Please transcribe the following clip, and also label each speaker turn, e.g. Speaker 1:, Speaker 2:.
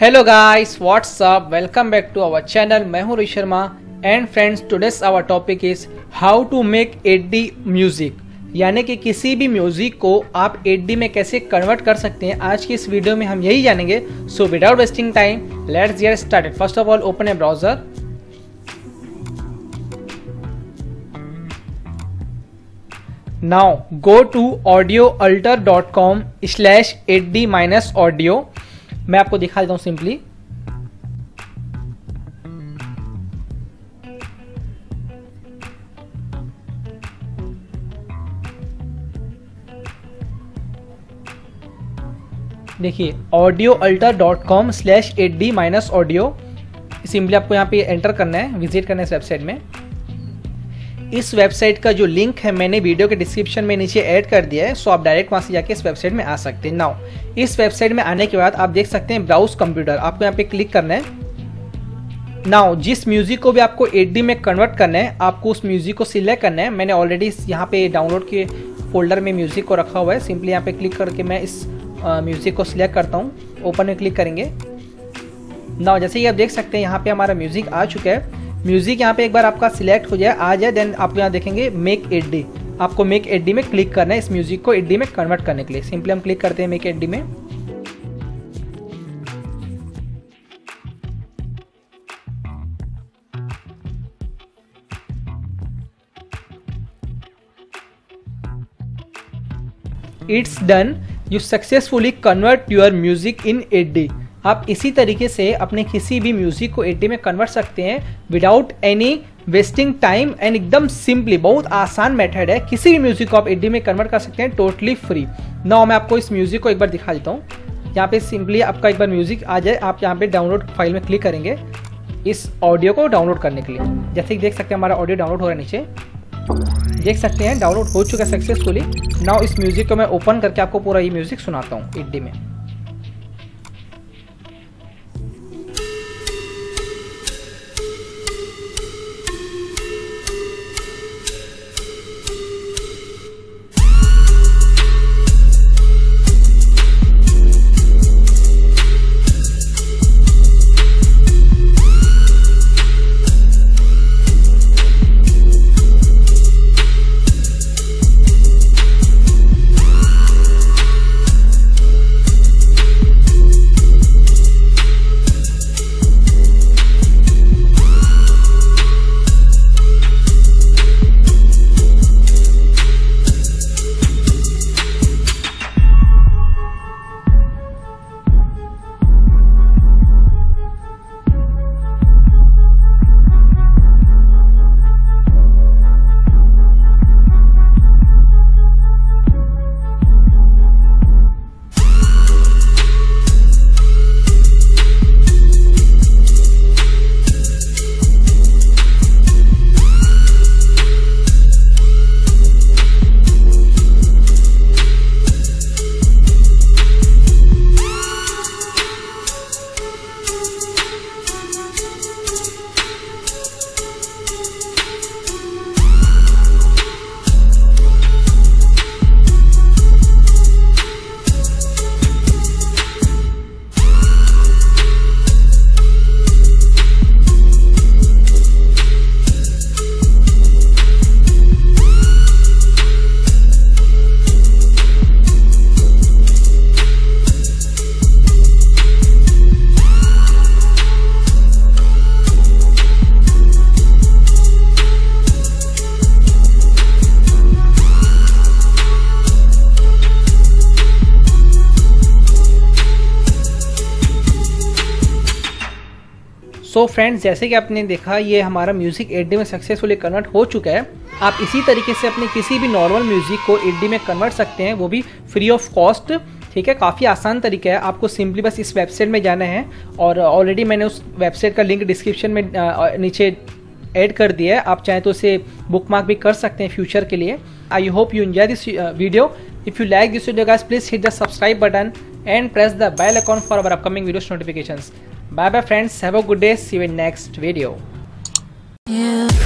Speaker 1: Hello guys what's up welcome back to our channel मैं हूँ Rohit Sharma and friends today's our topic is how to make eight D music यानी कि किसी भी music को आप एडी में कैसे कन्वर्ट कर सकते हैं, आज की इस वीडियो में हम यही जानेंगे। So without wasting time let's get started first of all open a browser now, go to audioalter.com slash 8d minus audio. मैं आपको दिखा देता हूँ सिंपली। देखिए audio alter dot com slash eight D minus audio simply आपको यहाँ पे enter करना है विज़िट करना है इस वेबसाइट में। इस वेबसाइट का जो लिंक है, मैंने वीडियो के डिस्क्रिप्शन में नीचे ऐड कर दिया है, सो आप डायरेक्ट वहाँ से जाके इस वेबसाइट में आ सकते हैं। नाउ, इस वेबसाइट में आने के बाद आप देख सकते हैं ब्राउज कंप्यूटर। आपको यहाँ पे क्लिक करना है। नाउ, जिस म्यूज़िक को भी आपको 8D में कन्वर्ट करना है, आपको उस म्यूज़िक को सिलेक्ट करना है। मैंने ऑलरेडी यहाँ पे डाउनलोड के फोल्डर में म्यूज़िक को रखा हुआ है। सिंपली यहाँ पे क्लिक करके मैं इस म्यूज़िक को सिलेक्ट करता हूँ। ओपन में क्लिक करेंगे। नाउ, जैसे कि आप देख सकते हैं, यहाँ पे हमारा म्यूज़िक आ चुका है। म्यूज़िक यहाँ पे एक बार आपका सिलेक्ट हो जाए, आ जाए देन आप यहाँ देखेंगे मेक एट आपको मेक एट में क्लिक करना है, इस म्यूज़िक को एट में कन्वर्ट करने के लिए। सिंपली हम क्लिक करते हैं मेक एट में। It's done you successfully convert your music in eight आप इसी तरीके से अपने किसी भी म्यूज़िक को एडी में कन्वर्ट सकते हैं without any wasting time and एकदम सिंपली बहुत आसान मेथड है। किसी भी म्यूज़िक को आप एडी में कन्वर्ट कर सकते हैं टोटली फ्री नाउ मैं आपको इस म्यूज़िक को एक बार दिखा देता हूँ। यहाँ पे सिंपली आपका एक बार म्यूज़िक आ जाए। आप यहाँ पे डाउनलोड फ़ाइल में क्लिक करेंगे इस ऑडियो को डाउनलोड करने के लिए। जैसे कि देख सकते हैं हमारा ऑडियो डाउनलोड हो रहा है नीचे। देख सकते हैं डाउनलोड हो चुका है सक्सेसफुली नाउ इस म्यूज़िक को मैं ओपन करके आपको पूरा ये म्यूज़िक सुनाता हूँ एडी में। सो so फ्रेंड्स जैसे कि आपने देखा, ये हमारा म्यूज़िक एट में सक्सेसफुली कन्वर्ट हो चुका है। आप इसी तरीके से अपने किसी भी नॉर्मल म्यूज़िक को एट में कन्वर्ट सकते हैं, वो भी फ्री ऑफ़ कॉस्ट ठीक है? काफ़ी आसान तरीका है। आपको सिंपली बस इस वेबसाइट में जाना है और ऑलरेडी मैंने उस वेबसाइट का लिंक डिस्क्रिप्शन में नीचे ऐड कर दिया है। आप चाहें तो उसे बुक मार्क भी कर सकते हैं फ्यूचर के लिए। I hope you enjoy this video if you like this video guys please hit the subscribe button and press the bell account for our upcoming videos notifications Bye bye friends. Have a good day. See you in next video. Yeah.